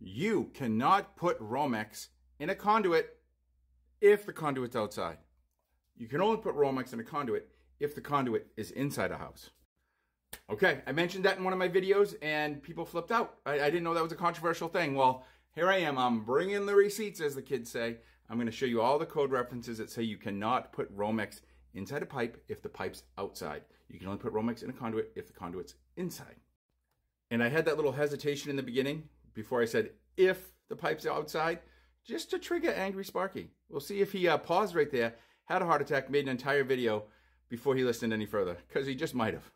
You cannot put Romex in a conduit if the conduit's outside. You can only put Romex in a conduit if the conduit is inside a house. Okay, I mentioned that in one of my videos and people flipped out. I, I, didn't know that was a controversial thing. Well, here I am. I'm bringing the receipts, as the kids say. I'm going to show you all the code references that say you cannot put Romex inside a pipe if the pipe's outside. You can only put Romex in a conduit if the conduit's inside. And I had that little hesitation in the beginning before I said if the pipe's outside, just to trigger Angry Sparky. We'll see if he uh, paused right there, had a heart attack, made an entire video before he listened any further, because he just might have.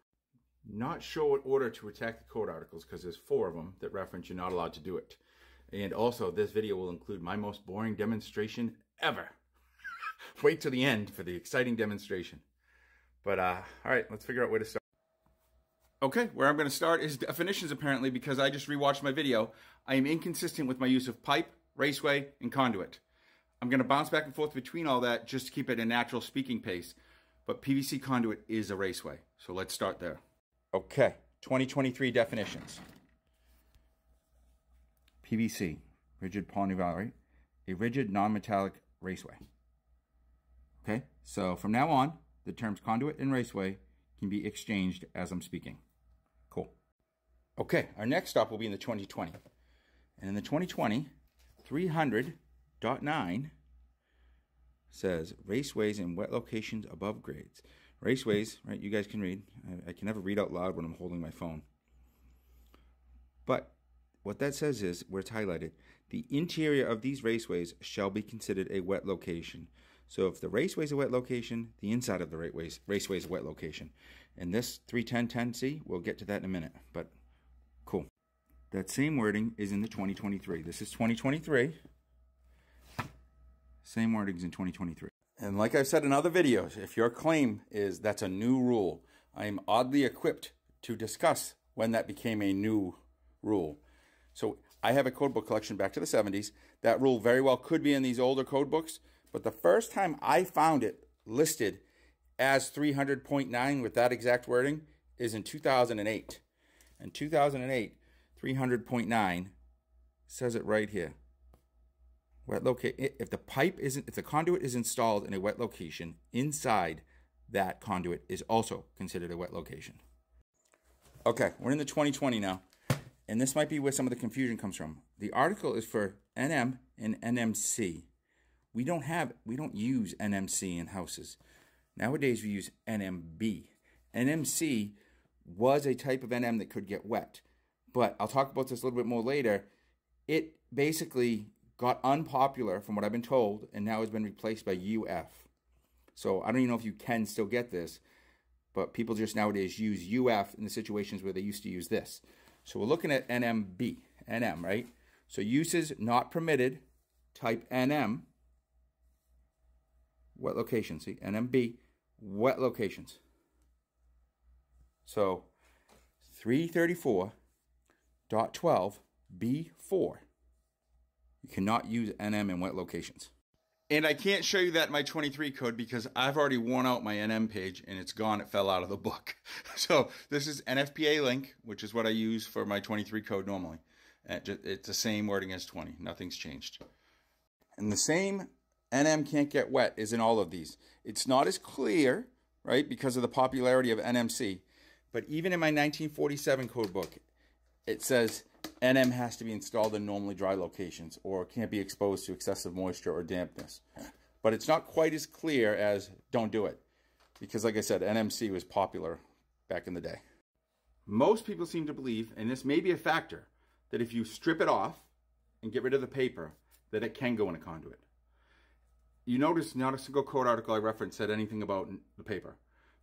Not sure what order to attack the code articles, because there's four of them that reference you're not allowed to do it. And also, this video will include my most boring demonstration ever. Wait till the end for the exciting demonstration. But, uh, all right, let's figure out where to start. Okay, where I'm going to start is definitions apparently because I just rewatched my video. I am inconsistent with my use of pipe, raceway, and conduit. I'm going to bounce back and forth between all that just to keep it a natural speaking pace. But PVC conduit is a raceway. So let's start there. Okay, 2023 definitions. PVC, rigid polyvinyl, a rigid non-metallic raceway. Okay, so from now on, the terms conduit and raceway can be exchanged as I'm speaking. Okay, our next stop will be in the 2020. And in the 2020, 300.9 says raceways in wet locations above grades. Raceways, right, you guys can read. I, I can never read out loud when I'm holding my phone. But what that says is, where it's highlighted, the interior of these raceways shall be considered a wet location. So if the raceway is a wet location, the inside of the raceway is a wet location. And this 31010C, we'll get to that in a minute, but cool. That same wording is in the 2023. This is 2023. Same wordings in 2023. And like I've said in other videos, if your claim is that's a new rule, I am oddly equipped to discuss when that became a new rule. So I have a codebook collection back to the 70s. That rule very well could be in these older codebooks, but the first time I found it listed as 300.9 with that exact wording is in 2008. In 2008, 300.9 says it right here. Wet location. If the pipe isn't, if the conduit is installed in a wet location, inside that conduit is also considered a wet location. Okay, we're in the 2020 now and this might be where some of the confusion comes from. The article is for NM and NMC. We don't have, we don't use NMC in houses. Nowadays we use NMB. NMC was a type of NM that could get wet, but I'll talk about this a little bit more later. It basically got unpopular from what I've been told and now has been replaced by UF. So I don't even know if you can still get this, but people just nowadays use UF in the situations where they used to use this. So we're looking at NMB, NM, right? So uses not permitted, type NM, wet locations, see, NMB, wet locations. So 334.12B4, you cannot use NM in wet locations. And I can't show you that in my 23 code because I've already worn out my NM page and it's gone. It fell out of the book. So this is NFPA link, which is what I use for my 23 code normally. It's the same wording as 20. Nothing's changed. And the same NM can't get wet is in all of these. It's not as clear, right, because of the popularity of NMC. But even in my 1947 code book, it says NM has to be installed in normally dry locations or can't be exposed to excessive moisture or dampness. But it's not quite as clear as don't do it. Because like I said, NMC was popular back in the day. Most people seem to believe, and this may be a factor, that if you strip it off and get rid of the paper, that it can go in a conduit. You notice not a single code article I referenced said anything about the paper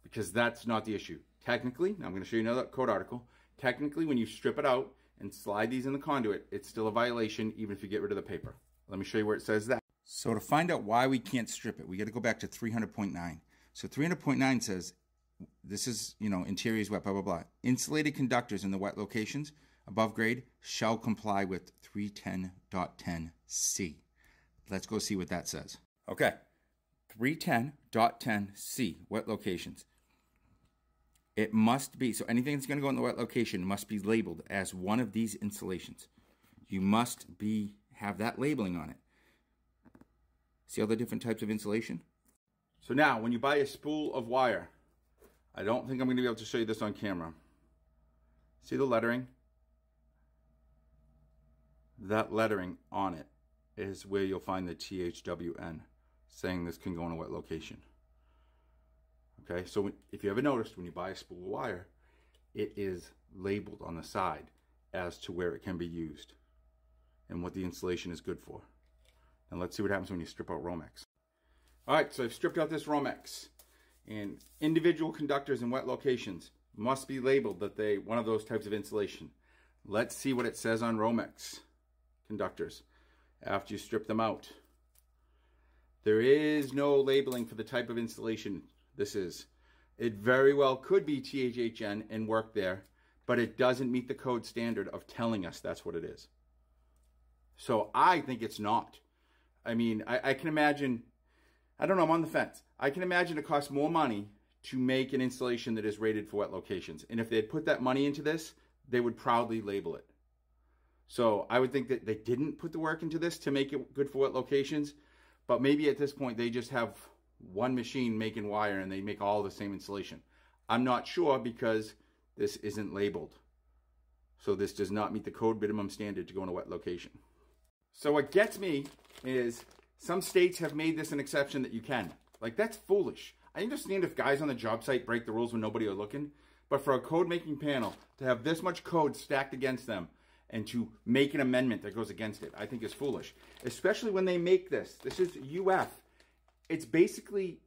because that's not the issue. Technically, now I'm going to show you another code article. Technically, when you strip it out and slide these in the conduit, it's still a violation even if you get rid of the paper. Let me show you where it says that. So to find out why we can't strip it, we got to go back to 300.9. So 300.9 says, this is, you know, interiors wet, blah, blah, blah. Insulated conductors in the wet locations above grade shall comply with 310.10C. Let's go see what that says. Okay, 310.10C, wet locations. It must be, so anything that's going to go in the wet location must be labeled as one of these installations. you must be have that labeling on it. See all the different types of insulation? So now, when you buy a spool of wire, I don't think I'm going to be able to show you this on camera. See the lettering? That lettering on it is where you'll find the THWN saying this can go in a wet location. Okay, so if you ever noticed when you buy a spool of wire, it is labeled on the side as to where it can be used and what the insulation is good for. And let's see what happens when you strip out Romex. All right, so I've stripped out this Romex and individual conductors in wet locations must be labeled that they one of those types of insulation. Let's see what it says on Romex conductors after you strip them out. There is no labeling for the type of insulation this is. It very well could be THHN and work there, but it doesn't meet the code standard of telling us that's what it is. So I think it's not. I mean, I, I can imagine, I don't know, I'm on the fence. I can imagine it costs more money to make an installation that is rated for wet locations. And if they had put that money into this, they would proudly label it. So I would think that they didn't put the work into this to make it good for wet locations, but maybe at this point they just have one machine making wire and they make all the same insulation. I'm not sure because this isn't labeled. So this does not meet the code minimum standard to go in a wet location. So what gets me is some states have made this an exception that you can. Like that's foolish. I understand if guys on the job site break the rules when nobody are looking, but for a code making panel to have this much code stacked against them and to make an amendment that goes against it, I think is foolish. Especially when they make this. This is UF. It's basically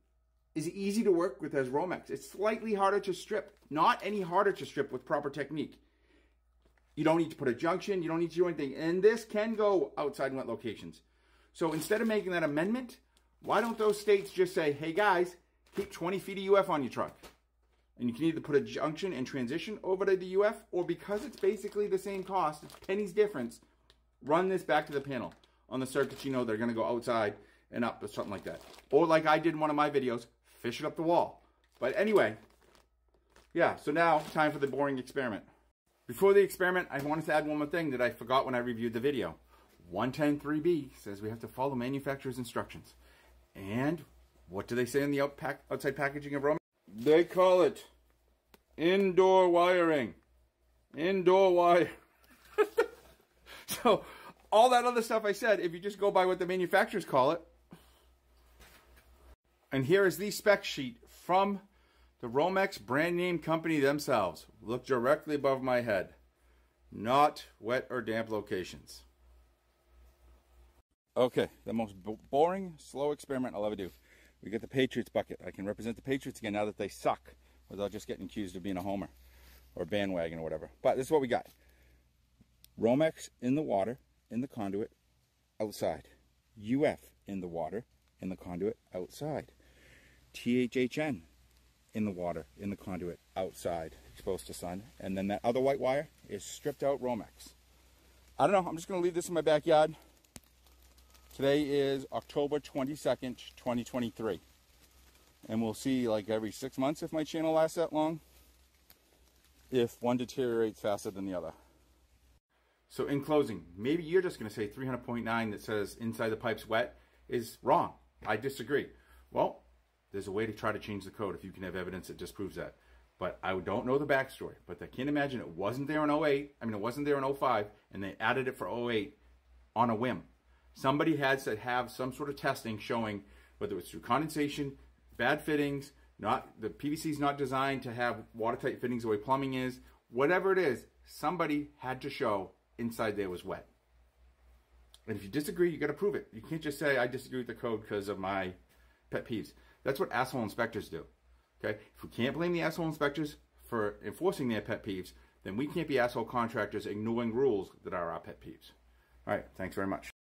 is easy to work with as Romex. It's slightly harder to strip, not any harder to strip with proper technique. You don't need to put a junction. You don't need to do anything. And this can go outside wet locations. So instead of making that amendment, why don't those states just say, hey guys, keep 20 feet of UF on your truck? And you can either put a junction and transition over to the UF, or because it's basically the same cost, it's pennies difference, run this back to the panel on the circuits you know they're going to go outside and up or something like that. Or like I did in one of my videos, fish it up the wall. But anyway, yeah, so now time for the boring experiment. Before the experiment, I wanted to add one more thing that I forgot when I reviewed the video. 110.3b says we have to follow manufacturer's instructions. And what do they say in the out pack, outside packaging of Romex? They call it indoor wiring. Indoor wire. so, all that other stuff I said, if you just go by what the manufacturers call it. And here is the spec sheet from the Romex brand name company themselves. Look directly above my head. Not wet or damp locations. Okay, the most boring, slow experiment I'll ever do. We get the Patriots bucket. I can represent the Patriots again now that they suck without just getting accused of being a homer or bandwagon or whatever. But this is what we got. Romex in the water, in the conduit, outside. UF in the water, in the conduit, outside. THHN in the water, in the conduit, outside, exposed to sun. And then that other white wire is stripped out Romex. I don't know, I'm just going to leave this in my backyard. Today is October 22nd, 2023. And we'll see like every six months if my channel lasts that long, if one deteriorates faster than the other. So in closing, maybe you're just going to say 300.9 that says inside the pipe's wet is wrong. I disagree. Well, there's a way to try to change the code if you can have evidence that disproves that. But I don't know the backstory. But I can't imagine it wasn't there in 08. I mean, it wasn't there in 05, and they added it for 08 on a whim. Somebody had to have some sort of testing showing whether it's through condensation, bad fittings, not the PVC is not designed to have watertight fittings the way plumbing is. Whatever it is, somebody had to show inside there was wet. And if you disagree, you got to prove it. You can't just say I disagree with the code because of my pet peeves. That's what asshole inspectors do. Okay? If we can't blame the asshole inspectors for enforcing their pet peeves, then we can't be asshole contractors ignoring rules that are our pet peeves. All right, thanks very much.